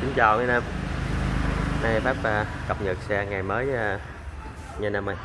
Xin chào anh em. Nay Pháp à, cập nhật xe ngày mới à, nha anh em ơi.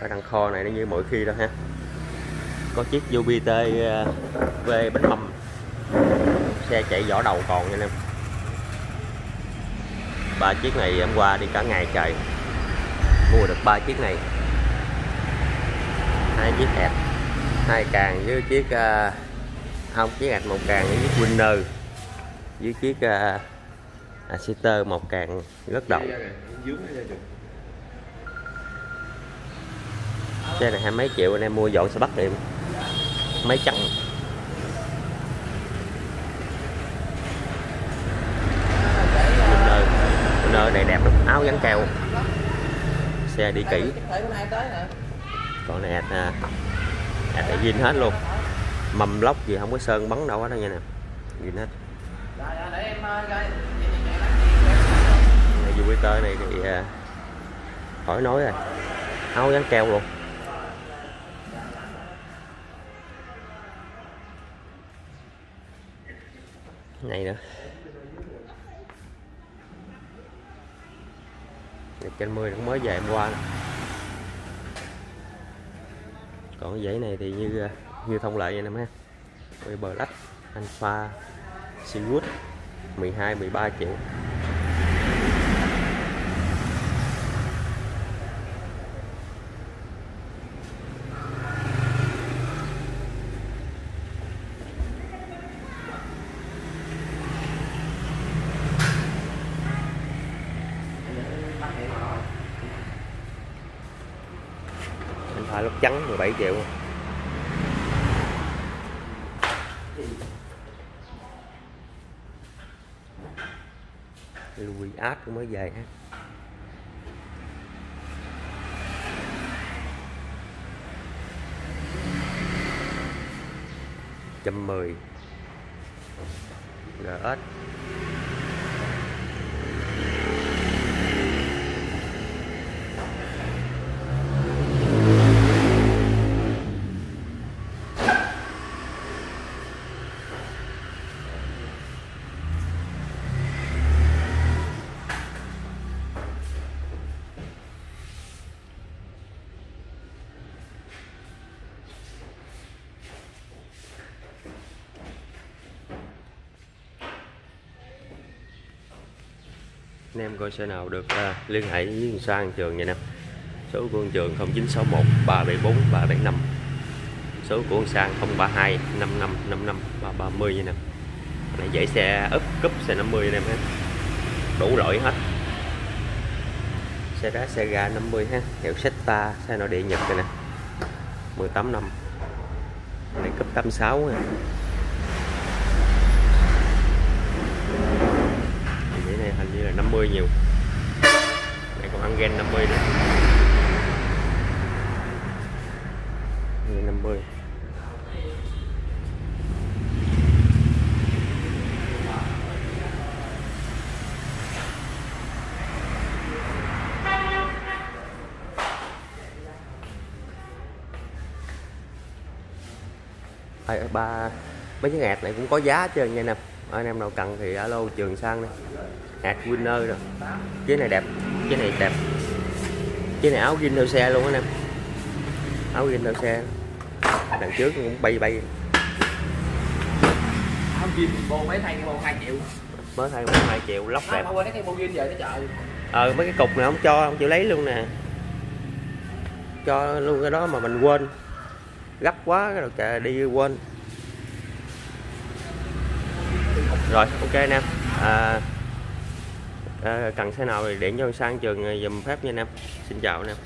Ở đằng kho này nó như mỗi khi đó ha. Có chiếc Jupiter à, V bánh hầm, Xe chạy vỏ đầu còn nha anh em. Ba chiếc này hôm qua đi cả ngày trời. Mua được ba chiếc này. Hai chiếc hẹp hai càng với chiếc à, không chiếc hẹp một càng với chiếc Winner với chiếc à, à, uh, Asiter một càng rất động. xe này hai mấy triệu anh em mua dọn sẽ bắt điểm mấy trắng Nơi Winner này đẹp lắm. Áo gắn keo xe đi kỹ. Còn này à, à, zin hết luôn. Mầm lóc gì không có sơn bắn đâu hết đâu nha nè. Zin hết này tơ này thì à, khỏi nói rồi. Áo gắn keo luôn. Này nữa. Đẹp trên 10 cũng mới về hôm qua nè. còn cái dãy này thì như à, như thông lệ vậy nè ha Uber Black Alpha Seawood 12 13 triệu. Alpha lốc trắng 17 triệu. Áp cũng mới về ha. Trăm mười. Rs anh em coi xe nào được uh, liên hệ với con sang trường vậy nè. Số của anh trường 0961 374 375 số của anh sang 032 55 55 330 vậy nè. Này dãy xe úp cúp xe 50 anh em ha. Đủ loại hết. Xe đá xe ga 50 ha. Hiệu Setta xe nội địa Nhật này nè. 18 năm. Này cấp 86 ha Vậy này hình như là 50 nhiều. Này còn ăn gen 50 nữa. Gen 50 Ai, ba mấy cái ngạt này cũng có giá hết trơn nha anh em. Anh em nào cần thì alo trường sang đây hạt winner rồi. Cái này đẹp cái này đẹp. Cái này áo gin theo xe luôn anh em. Áo gin theo xe đằng trước cũng bay bay. Áo jean bô mấy thay bô 2 triệu. Mới thay một hai triệu lóc đẹp. ờ mấy cái cục này không cho không chịu lấy luôn nè. Cho luôn cái đó mà mình quên. Gấp quá cái đầu trời đi quên. Rồi ok anh em. À, à, cần xe nào thì điện cho sang trường ờ, dùm phép nha anh em. Xin chào anh em.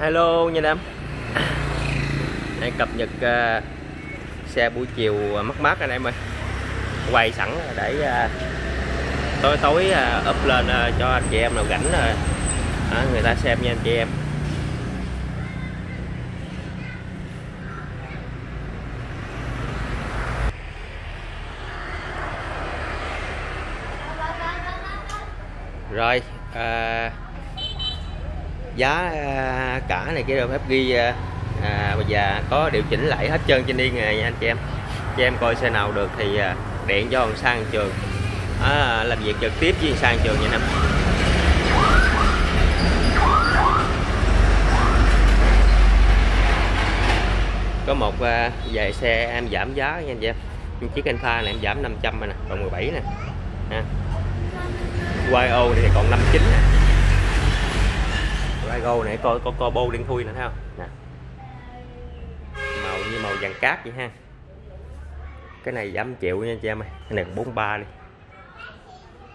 Hello nha anh em. Đây cập nhật uh, xe buổi chiều mát mát anh em ơi. Quay sẵn để uh, tối tối uh, up lên uh, cho anh chị em nào rảnh uh, người ta xem nha anh chị em. Rồi à, giá à, cả này kia đều phép ghi à, à, giờ có điều chỉnh lại hết trơn trên yên này nha anh chị em. Cho em coi xe nào được thì à, điện cho ông sang trường. À, làm việc trực tiếp với sang trường vậy nè. Có một à, vài xe em giảm giá nha anh chị em. Chiếc Alpha này em giảm 500 này nè còn 17 nè. Ha. YO này còn 59 nè. YO này có có co bô đen thui nữa thấy không? Nè. Màu như màu vàng cát vậy ha. Cái này giảm triệu nha chị em ơi. Cái này 43 đi.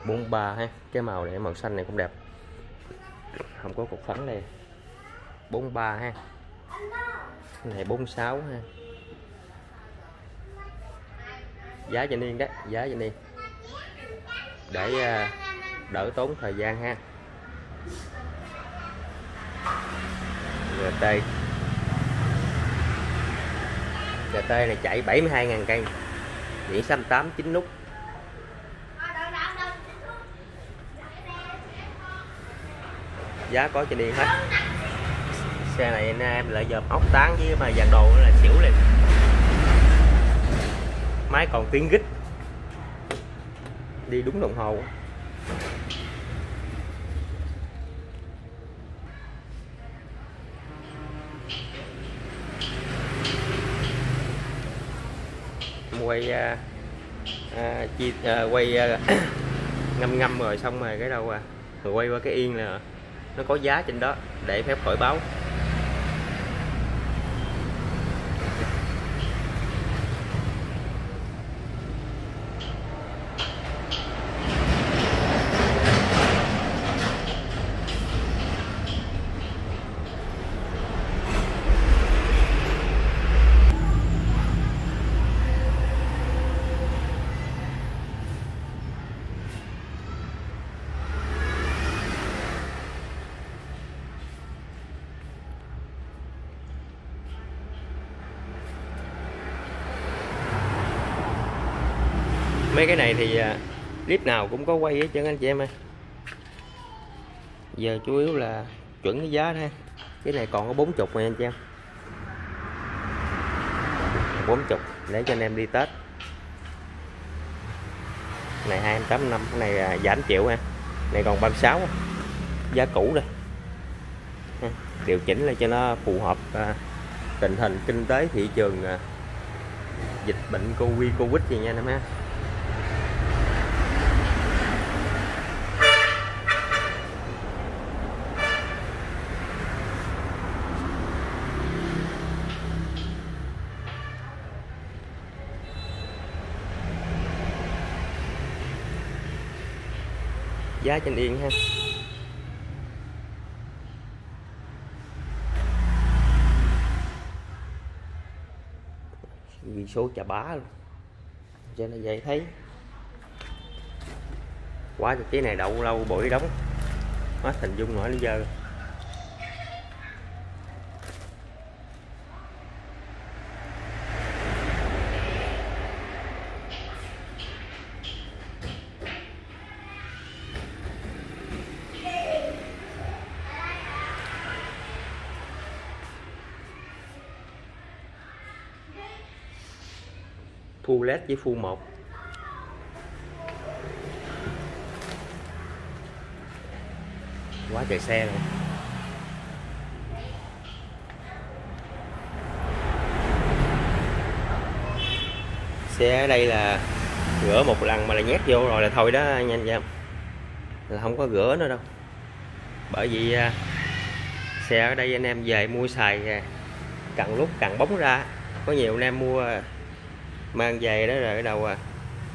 43 ha. Cái màu này màu xanh này cũng đẹp. Không có cục phấn đây. 43 ha. Cái này 46 ha. Giá cho niên đó giá cho niên. Để uh, đỡ tốn thời gian ha. GT GT này chạy 72.000 cây. Biển xanh 8 9 nút. Giá có cho đi hết. Xe này anh em lại dòm ốc tán với mà dàn đồ là xỉu liền. Máy còn tiếng gích đi đúng đồng hồ. Quay à, à, chi à, quay à, ngâm ngâm rồi xong rồi cái đâu à rồi quay qua cái yên là nó có giá trên đó để phép khỏi báo. Mấy cái này thì à, clip nào cũng có quay hết trơn anh chị em ơi. Giờ chủ yếu là chuẩn cái giá thôi cái này còn có 40 này anh chị em. 40 để cho anh em đi Tết. Này 285 cái này à, giảm triệu ha. Này còn 36 giá cũ đây. Điều chỉnh lại cho nó phù hợp à, tình hình kinh tế, thị trường dịch bệnh covid covid gì nha anh em ha. Giá trên yên ha. Ghi số chà bá luôn. Cho nên dễ thấy. Quá cái này đậu lâu bụi đóng. Hết hình dung nổi nó dơ full led với full 1 quá trời xe luôn. Xe ở đây là rửa một lần mà là nhét vô rồi là thôi đó, nhanh em là không có rửa nữa đâu. Bởi vì à, xe ở đây anh em về mua xài à, cần lúc cần bóng ra. Có nhiều anh em mua à, mang về đó rồi đầu à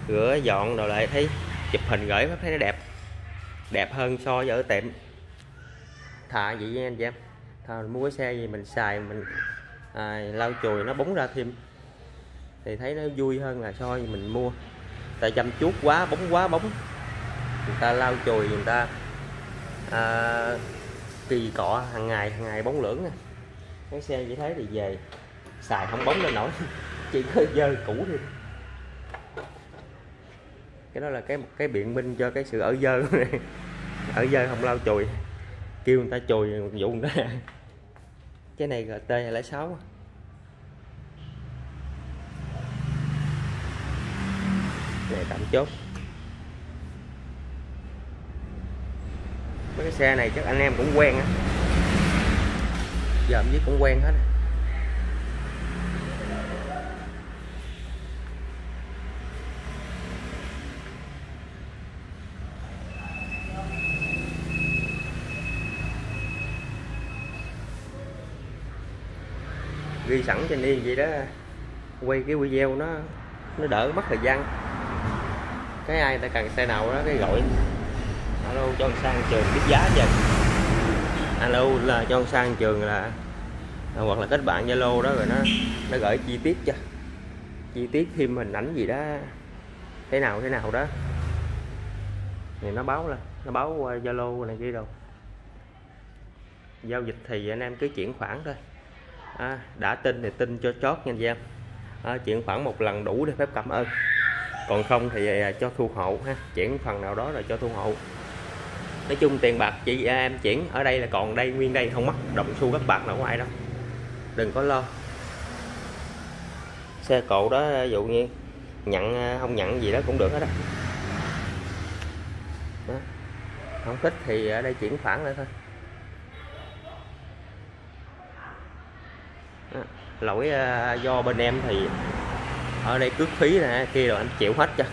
rửa dọn rồi lại thấy chụp hình gửi thấy nó đẹp. Đẹp hơn so với ở tiệm. Thà vậy nha anh chị em. Thà mua cái xe gì mình xài mình à, lau chùi nó bóng ra thêm. Thì thấy nó vui hơn là so với mình mua. Tại chăm chút quá bóng quá bóng. Người ta lau chùi người ta à, kỳ cọ hàng ngày hàng ngày bóng lưỡng cái xe chỉ thấy thì về xài không bóng lên nổi. chỉ có dơ cũ thôi cái đó là cái cái biện minh cho cái sự ở dơ này ở dơ không lau chùi. Kêu người ta chùi vụ người ta. Cái này GT 206 này tạm chốt. Mấy cái xe này chắc anh em cũng quen á. Giờ với cũng quen hết ghi sẵn trên đi vậy đó. Quay cái video nó nó đỡ mất thời gian. Cái ai ta cần xe nào đó cái gọi. Alo, cho anh sang trường biết giá vậy alo, là cho anh sang trường là, hoặc là kết bạn zalo đó rồi nó nó gửi chi tiết cho. Chi tiết thêm hình ảnh gì đó. Thế nào thế nào đó. Thì nó báo là nó báo qua zalo này kia đâu. Giao dịch thì anh em cứ chuyển khoản thôi à, đã tin thì tin cho chót nha anh em à, chuyển khoản một lần đủ để phép cảm ơn. Còn không thì à, cho thu hộ ha. Chuyển phần nào đó rồi cho thu hộ. Nói chung tiền bạc chị à, em chuyển ở đây là còn đây nguyên đây không mất. Động xu các bạc nào của ai đâu. Đừng có lo. Xe cộ đó ví dụ như nhận à, không nhận gì đó cũng được hết đó, đó. không thích thì ở đây chuyển khoản nữa thôi đó lỗi ờ, do bên em thì ở đây cước phí nè, kia rồi anh chịu hết cho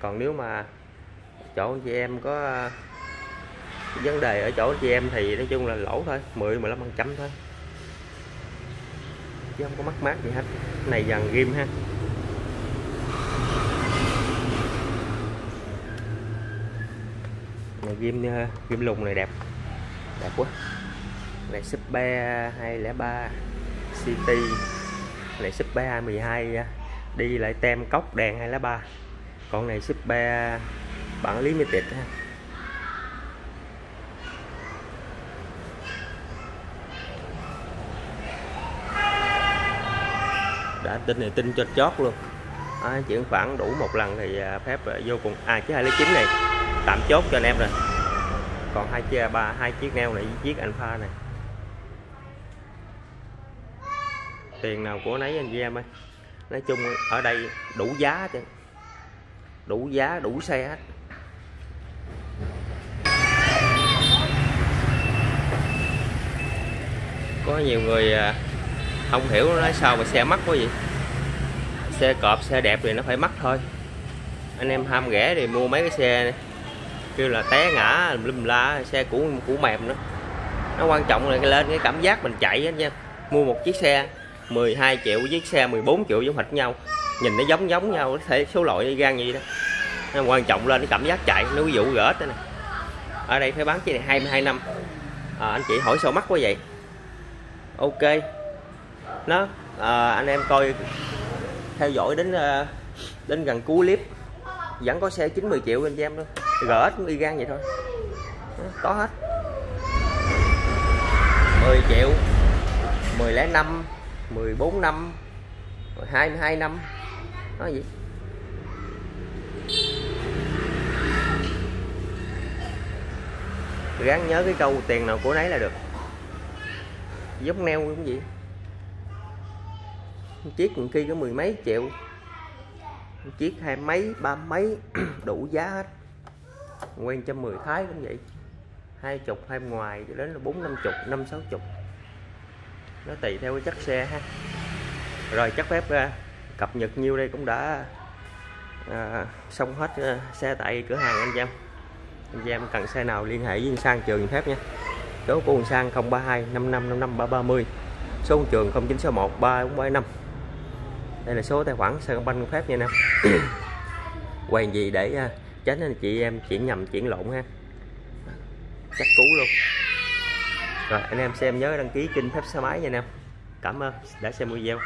còn nếu mà chỗ anh chị em có ờ, vấn đề ở chỗ anh chị em thì nói chung là lỗ thôi 10 15 phần trăm thôi. Chứ không có mắc mát gì hết. Này dàn ghim ha. Này ghim ờ, ghim lùng này đẹp. Đẹp quá. À, này Super 203 City? Này Super 212 đi lại tem cốc đèn 203 con này Super bản limited ha. Đã tin này tin cho chót luôn. À, chuyển khoản đủ một lần thì à, phép à, vô cùng. À chiếc 209 này tạm chốt cho anh em rồi. Còn hai chiếc ba hai chiếc neo này với chiếc alpha này. Tiền nào của nấy anh chị em ơi. Nói chung ở đây đủ giá chứ. Đủ giá, đủ xe hết. Có nhiều người à, không hiểu nói sao mà xe mắc quá vậy. Xe cọp, xe đẹp thì nó phải mắc thôi. Anh em ham rẻ thì mua mấy cái xe này. kêu là té ngã lum la, xe cũ cũ mềm nữa. Nó quan trọng là cái lên cái cảm giác mình chạy á nha. Mua một chiếc xe. 12 triệu với xe 14 triệu giống hệt nhau. Nhìn nó giống giống nhau có thể số loại gan gì đó. Nó quan trọng lên cái cảm giác chạy nó ví dụ gỡ tới này. Ở đây phải bán chiếc này 22 năm. À, anh chị hỏi sao mắc quá vậy. Ok. Nó à, anh em coi theo dõi đến à, đến gần cuối clip. Vẫn có xe 90 triệu anh em luôn. Gỡ y gan vậy thôi. Có hết. 10 triệu 1005 14 năm 22 năm. Nói gì gắn nhớ cái câu tiền nào của nấy là được. Giống neo cũng vậy. Chiếc còn kia có mười mấy triệu. Chiếc hai mấy, ba mấy, đủ giá hết. Quen trăm mười thái cũng vậy. Hai chục, hai ngoài, cho đến là bốn, năm chục, năm, sáu chục nó tùy theo cái chất xe ha. Rồi chắc phép uh, cập nhật nhiêu đây cũng đã uh, xong hết uh, xe tại cửa hàng anh em anh em cần xe nào liên hệ với sang trường phép nha. Số của sang 032 55 55 330 số trường 0961 3475 đây là số tài khoản xe công banh phép nha em quay gì để uh, tránh anh chị em chuyển nhầm chuyển lộn ha. Chắc cú luôn rồi, anh em xem nhớ đăng ký kênh thép xe máy nha anh em. Cảm ơn, đã xem video.